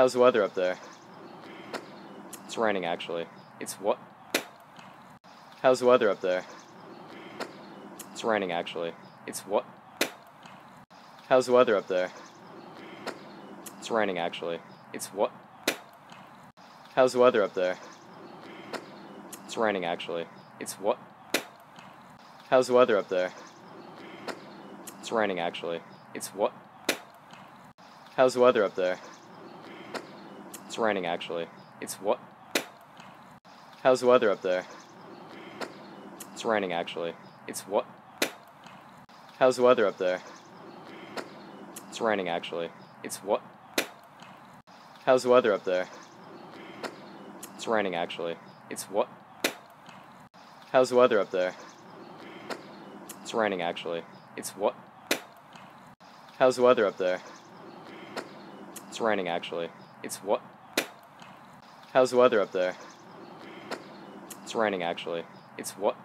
How's the weather up there? It's raining actually. It's what? How's the weather up there? It's raining actually. It's what? How's the weather up there? It's raining actually. It's what? How's the weather up there? It's raining actually. It's what? How's the weather up there? It's raining actually. It's what? How's the weather up there? It's raining actually. It's what? How's the weather up there? It's raining actually. It's what? How's the weather up there? It's raining actually. It's what? How's the weather up there? It's raining actually. It's what? How's the weather up there? It's raining actually. It's what? How's the weather up there? It's raining actually. It's what? How's the weather up there? It's raining actually. It's what?